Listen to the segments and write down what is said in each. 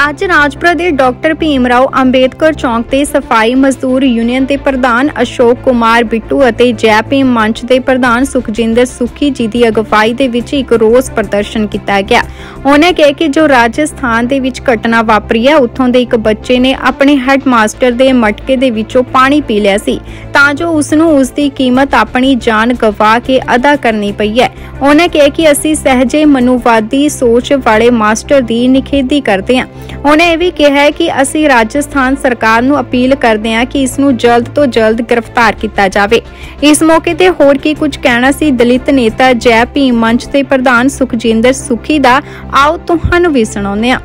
ਅੱਜ ਰਾਜਪੁਰਾ ਦੇ ਡਾਕਟਰ ਭੀਮ ਰਾਓ ਅੰਬੇਦਕਰ ਚੌਂਕ ਤੇ ਸਫ਼ਾਈ ਮਜ਼ਦੂਰ ਯੂਨੀਅਨ ਦੇ ਪ੍ਰਧਾਨ ਅਸ਼ੋਕ ਕੁਮਾਰ ਬਿੱਟੂ ਅਤੇ ਜੈ ਭੀਮ ਮੰਚ ਦੇ ਪ੍ਰਧਾਨ ਸੁਖਜਿੰਦਰ ਸੁਖੀ ਜੀ ਦੀ ਅਗਵਾਈ ਦੇ ਵਿੱਚ ਇੱਕ ਰੋਸ ਪ੍ਰਦਰਸ਼ਨ ਕੀਤਾ ਗਿਆ। ਉਹਨੇ ਕਿਹਾ ਕਿ ਜੋ ਰਾਜਸਥਾਨ ਦੇ ਵਿੱਚ ਘਟਨਾ ਵਾਪਰੀ ਹੈ, ਉੱਥੋਂ ਦੇ ਇੱਕ ਬੱਚੇ ਨੇ ਆਪਣੇ ਹੈਡਮਾਸਟਰ ਦੇ ਮਟਕੇ ਦੇ ਵਿੱਚੋਂ ਪਾਣੀ ਪੀ ਲਿਆ ਸੀ। ਤਾਂ ਜੋ ਉਸ ਨੂੰ ਉਸ ਦੀ ਕੀਮਤ ਆਪਣੀ ਜਾਨ ਗਵਾ ਕੇ ਅਦਾ ਕਰਨੀ ਪਈ ਹੈ। ਉਹਨੇ ਕਿਹਾ ਕਿ ਅਸੀਂ ਸਹਜੇ ਮਨੁਵਾਦੀ ਸੋਚ ਵਾਲੇ ਮਾਸਟਰ ਦੀ ਨਿਖੇਧੀ ਕਰਦੇ ਹਾਂ। ਉਹਨੇ ਇਹ ਵੀ ਕਿਹਾ ਹੈ ਕਿ ਅਸੀਂ ਰਾਜਸਥਾਨ ਸਰਕਾਰ ਨੂੰ ਅਪੀਲ ਕਰਦੇ ਹਾਂ ਕਿ ਇਸ ਨੂੰ ਜਲਦ ਤੋਂ ਜਲਦ ਗ੍ਰਿਫਤਾਰ ਕੀਤਾ ਜਾਵੇ। ਇਸ ਮੌਕੇ ਤੇ ਹੋਰ ਕੀ ਕੁਝ ਕਹਿਣਾ ਸੀ ਦਲਿਤ ਨੇਤਾ ਜੈ ਭੀਮ ਮੰਚ ਦੇ ਪ੍ਰਧਾਨ ਸੁਖਜਿੰਦਰ ਸੁਖੀ ਦਾ, ਆਓ ਤੁਹਾਨੂੰ ਵੀ ਸੁਣਾਉਂਦੇ ਹਾਂ।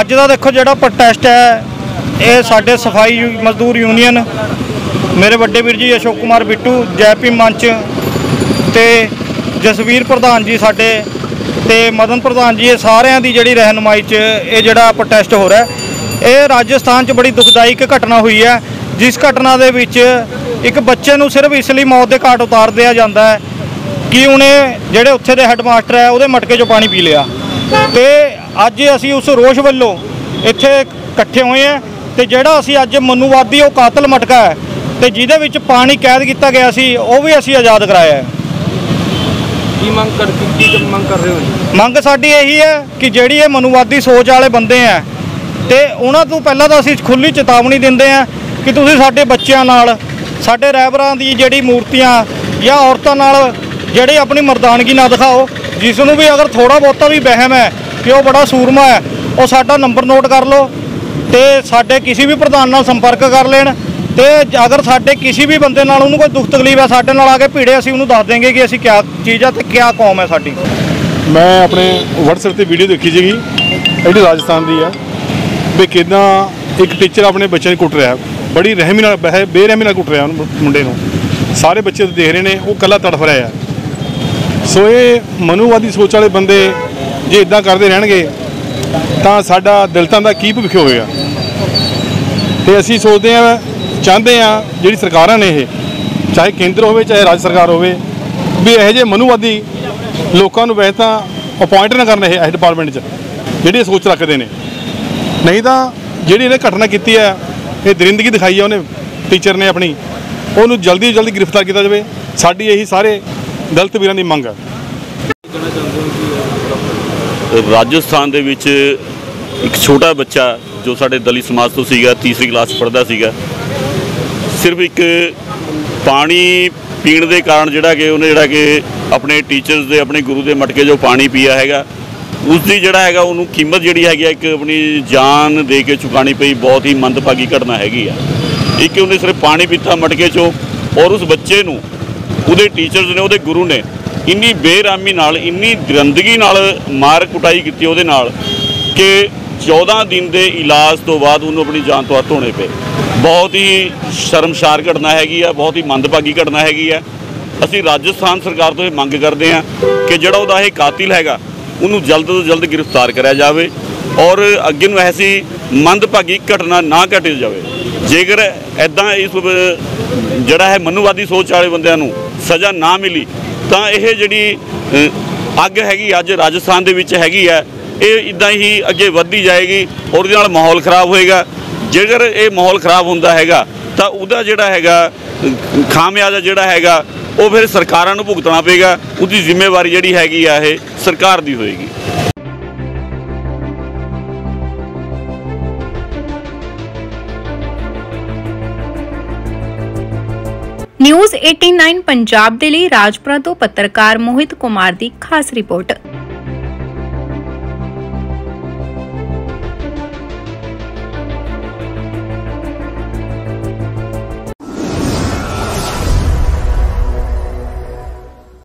ਅੱਜ ਦਾ ਦੇਖੋ ਜਿਹੜਾ ਪ੍ਰੋਟੈਸਟ ਹੈ, ਇਹ ਸਾਡੇ ਸਫ਼ਾਈ ਮਜ਼ਦੂਰ ਯੂਨੀਅਨ ਮੇਰੇ ਵੱਡੇ ਵੀਰ ਜੀ ਅਸ਼ੋਕ ਕੁਮਾਰ ਬਿੱਟੂ, ਜੈ ਭੀਮ ਮੰਚ ਤੇ ਜਸਵੀਰ ਪ੍ਰਧਾਨ ਜੀ ਸਾਡੇ ਤੇ ਮਦਨ ਪ੍ਰਧਾਨ ਜੀ, ਇਹ ਸਾਰਿਆਂ ਦੀ ਜਿਹੜੀ ਰਹਿਨਮਾਈ 'ਚ ਇਹ ਜਿਹੜਾ ਪ੍ਰੋਟੈਸਟ ਹੋ ਰਿਹਾ ਇਹ ਰਾਜਸਥਾਨ 'ਚ ਬੜੀ ਦੁਖਦਾਇਕ ਘਟਨਾ ਹੋਈ ਹੈ, ਜਿਸ ਘਟਨਾ ਦੇ ਵਿੱਚ ਇੱਕ ਬੱਚੇ ਨੂੰ ਸਿਰਫ ਇਸ ਲਈ ਮੌਤ ਦੇ ਘਾਟ ਉਤਾਰ ਦਿਆ ਜਾਂਦਾ ਹੈ ਕਿ ਉਹਨੇ ਜਿਹੜੇ ਉੱਥੇ ਦੇ ਹੈੱਡਮਾਸਟਰ ਹੈ, ਉਹਦੇ ਮਟਕੇ 'ਚੋਂ ਪਾਣੀ ਪੀ ਲਿਆ। ਤੇ ਅੱਜ ਅਸੀਂ ਉਸ ਰੋਸ਼ ਵੱਲੋਂ ਇੱਥੇ ਇਕੱਠੇ ਹੋਏ ਆ ਤੇ ਜਿਹੜਾ ਅਸੀਂ ਅੱਜ ਮਨੂਵਾਦੀ ਉਹ ਕਾਤਲ ਮਟਕਾ ਹੈ ਤੇ ਜਿਹਦੇ ਵਿੱਚ ਪਾਣੀ ਕੈਦ ਕੀਤਾ ਗਿਆ ਸੀ, ਉਹ ਵੀ ਅਸੀਂ ਆਜ਼ਾਦ ਕਰਾਇਆ ਹੈ। ਕੀ ਮੰਗ ਕਰ ਕੀ ਮੰਗ ਕਰ ਰਹੇ ਹੋ ਜੀ? ਮੰਗ ਸਾਡੀ ਇਹੀ ਹੈ ਕਿ ਜਿਹੜੀ ਇਹ ਮਨੁਵਾਦੀ ਸੋਚ ਵਾਲੇ ਬੰਦੇ ਆ ਤੇ ਉਹਨਾਂ ਤੋਂ ਪਹਿਲਾਂ ਤਾਂ ਅਸੀਂ ਖੁੱਲੀ ਚੇਤਾਵਨੀ ਦਿੰਦੇ ਆ ਕਿ ਤੁਸੀਂ ਸਾਡੇ ਬੱਚਿਆਂ ਨਾਲ, ਸਾਡੇ ਰਹਿਬਰਾਂ ਦੀ ਜਿਹੜੀ ਮੂਰਤੀਆਂ ਜਾਂ ਔਰਤਾਂ ਨਾਲ ਜਿਹੜੀ ਆਪਣੀ ਮਰਦਾਨਗੀ ਨਾ ਦਿਖਾਓ, ਜਿਸ ਨੂੰ ਵੀ ਅਗਰ ਥੋੜਾ ਬਹੁਤਾ ਵੀ ਵਹਿਮ ਹੈ ਕਿ ਉਹ ਬੜਾ ਸੂਰਮਾ ਹੈ, ਉਹ ਸਾਡਾ ਨੰਬਰ ਨੋਟ ਕਰ ਲਓ ਤੇ ਸਾਡੇ ਕਿਸੇ ਵੀ ਪ੍ਰਧਾਨ ਨਾਲ ਸੰਪਰਕ ਕਰ ਲੈਣ ਤੇ ਅਗਰ ਸਾਡੇ ਕਿਸੇ ਵੀ ਬੰਦੇ ਨਾਲ ਉਹਨੂੰ ਕੋਈ ਦੁੱਖ ਤਕਲੀਫ ਹੈ, ਸਾਡੇ ਨਾਲ ਆ ਕੇ ਭੀੜੇ, ਅਸੀਂ ਉਹਨੂੰ ਦੱਸ ਦੇਂਗੇ ਕਿ ਅਸੀਂ ਕਿਆ ਚੀਜ਼ ਆ ਤੇ ਕਿਆ ਕੌਮ ਹੈ ਸਾਡੀ। ਮੈਂ ਆਪਣੇ WhatsApp ਤੇ ਵੀਡੀਓ ਦੇਖੀ ਸੀਗੀ, ਜਿਹੜੀ ਰਾਜਸਥਾਨ ਦੀ ਆ। ਵੀ ਕਿਦਾਂ ਇੱਕ ਟੀਚਰ ਆਪਣੇ ਬੱਚੇ ਨੂੰ ਕੁੱਟ ਰਿਹਾ। ਬੜੀ ਰਹਿਮੀ ਨਾਲ ਬੇਰਹਿਮੀ ਨਾਲ ਕੁੱਟ ਰਿਹਾ ਉਹਨੂੰ ਮੁੰਡੇ ਨੂੰ। ਸਾਰੇ ਬੱਚੇ ਦੇਖ ਰਹੇ ਨੇ, ਉਹ ਕੱਲਾ ਤੜਫ ਰਿਹਾ ਆ। ਸੋ ਇਹ ਮਨੂਵਾਦੀ ਸੋਚ ਵਾਲੇ ਬੰਦੇ ਜੇ ਇਦਾਂ ਕਰਦੇ ਰਹਿਣਗੇ, ਤਾਂ ਸਾਡਾ ਦਿਲਤਾਂ ਦਾ ਕੀ ਭਵਿੱਖ ਹੋਵੇਗਾ? ਤੇ ਅਸੀਂ ਸੋਚਦੇ ਆ ਚਾਹੁੰਦੇ ਆ ਜਿਹੜੀ ਸਰਕਾਰਾਂ ਨੇ ਇਹ, ਚਾਹੇ ਕੇਂਦਰ ਹੋਵੇ, ਚਾਹੇ ਰਾਜ ਸਰਕਾਰ ਹੋਵੇ, ਵੀ ਇਹੋ ਜਿਹੇ ਮਨੁਵਾਦੀ ਲੋਕਾਂ ਨੂੰ ਵੈਸੇ ਤਾਂ ਅਪਾਇੰਟ ਨਾ ਕਰਨ ਇਹ ਡਿਪਾਰਟਮੈਂਟ 'ਚ, ਜਿਹੜੀ ਇਹ ਸੋਚ ਰੱਖਦੇ ਨੇ। ਨਹੀਂ ਤਾਂ ਜਿਹੜੀ ਇਹਨੇ ਘਟਨਾ ਕੀਤੀ ਹੈ, ਇਹ ਦਰਿੰਦਗੀ ਦਿਖਾਈ ਹੈ ਉਹਨੇ ਟੀਚਰ ਨੇ ਆਪਣੀ, ਉਹਨੂੰ ਜਲਦੀ ਤੋਂ ਜਲਦੀ ਗ੍ਰਿਫਤਾਰ ਕੀਤਾ ਜਾਵੇ। ਸਾਡੀ ਇਹੀ ਸਾਰੇ ਗਲਤ ਵੀਰਾਂ ਦੀ ਮੰਗ ਹੈ ਰਾਜਸਥਾਨ ਦੇ ਵਿੱਚ ਇੱਕ ਛੋਟਾ ਬੱਚਾ ਜੋ ਸਾਡੇ ਦਲਿਤ ਸਮਾਜ ਤੋਂ ਸੀਗਾ, ਤੀਸਰੀ ਕਲਾਸ ਪੜ੍ਹਦਾ ਸੀਗਾ ਸਿਰਫ ਇੱਕ ਪਾਣੀ ਪੀਣ ਦੇ ਕਾਰਨ ਜਿਹੜਾ ਕਿ ਉਹਨੇ ਜਿਹੜਾ ਕਿ ਆਪਣੇ ਟੀਚਰਸ ਦੇ, ਆਪਣੇ ਗੁਰੂ ਦੇ ਮਟਕੇ ਜੋ ਪਾਣੀ ਪੀਆ ਹੈਗਾ। ਉਸ ਦੀ ਜਿਹੜਾ ਹੈਗਾ, ਉਹਨੂੰ ਕੀਮਤ ਜਿਹੜੀ ਹੈਗੀ ਆ, ਇੱਕ ਆਪਣੀ ਜਾਨ ਦੇ ਕੇ ਚੁਕਾਣੀ ਪਈ, ਬਹੁਤ ਹੀ ਮੰਦਭਾਗੀ ਘਟਨਾ ਹੈਗੀ ਆ। ਇੱਕ ਉਹਨੇ ਸਿਰਫ ਪਾਣੀ ਪੀਤਾ ਮਟਕੇ ਚੋਂ ਔਰ ਉਸ ਬੱਚੇ ਨੂੰ, ਉਹਦੇ ਟੀਚਰਸ ਨੇ, ਉਹਦੇ ਗੁਰੂ ਨੇ ਇੰਨੀ ਬੇਰਾਮੀ ਨਾਲ, ਇੰਨੀ ਦਰੰਦਗੀ ਨਾਲ ਮਾਰ ਕੁਟਾਈ ਕੀਤੀ ਉਹਦੇ ਨਾਲ ਕਿ 14 ਦਿਨ ਦੇ ਇਲਾਜ ਤੋਂ ਬਾਅਦ ਉਹਨੂੰ ਆਪਣੀ ਜਾਨ ਤੋਂ ਹੱਥ ਧੋਣੇ ਪਏ। ਬਹੁਤ ਹੀ ਸ਼ਰਮਸ਼ਾਰ ਘਟਨਾ ਹੈਗੀ ਆ, ਬਹੁਤ ਹੀ ਮੰਦਭਾਗੀ ਘਟਨਾ ਹੈਗੀ ਆ। ਅਸੀਂ ਰਾਜਸਥਾਨ ਸਰਕਾਰ ਤੋਂ ਇਹ ਮੰਗ ਕਰਦੇ ਆ ਕਿ ਜਿਹੜਾ ਉਹਦਾ ਇਹ ਕਾਤਿਲ ਹੈਗਾ, ਉਹਨੂੰ ਜਲਦ ਤੋਂ ਜਲਦ ਗ੍ਰਿਫਤਾਰ ਕਰਿਆ ਜਾਵੇ ਔਰ ਅੱਗੇ ਨੂੰ ਐਸੀ ਮੰਦਭਾਗੀ ਘਟਨਾ ਨਾ ਘਟੇ ਜਾਵੇ। ਜੇਕਰ ਐਦਾਂ ਇਸ, ਜਿਹੜਾ ਹੈ ਮਨੁਵਾਦੀ ਸੋਚ ਵਾਲੇ ਬੰਦਿਆਂ ਨੂੰ ਸਜ਼ਾ ਨਾ ਮਿਲੀ, ਤਾਂ ਇਹ ਜਿਹੜੀ ਅੱਗ ਹੈਗੀ ਅੱਜ ਰਾਜਸਥਾਨ ਦੇ ਵਿੱਚ ਹੈਗੀ ਹੈ ਇਹ ਇਦਾਂ ਹੀ ਅੱਗੇ ਵੱਧਦੀ ਜਾਏਗੀ ਔਰ ਉਹਦੇ ਨਾਲ ਮਾਹੌਲ ਖਰਾਬ ਹੋਏਗਾ। ਜੇਕਰ ਇਹ ਮਾਹੌਲ ਖਰਾਬ ਹੁੰਦਾ ਹੈਗਾ, ਤਾਂ ਉਹਦਾ ਜਿਹੜਾ ਹੈਗਾ, ਖਾਮਿਆਜ਼ਾ ਜਿਹੜਾ ਹੈਗਾ, ਉਹ ਫਿਰ ਸਰਕਾਰਾਂ ਨੂੰ ਭੁਗਤਣਾ ਪਏਗਾ। ਉਹਦੀ ਜ਼ਿੰਮੇਵਾਰੀ ਜਿਹੜੀ ਹੈਗੀ ਆ, ਇਹ ਸਰਕਾਰ ਦੀ ਹੋਏਗੀ। ਨਿਊਜ਼ 89 ਪੰਜਾਬ ਦੇ ਲਈ ਰਾਜਪੁਰਾ ਤੋਂ ਪੱਤਰਕਾਰ ਮੋਹਿਤ ਕੁਮਾਰ ਦੀ ਖਾਸ ਰਿਪੋਰਟ।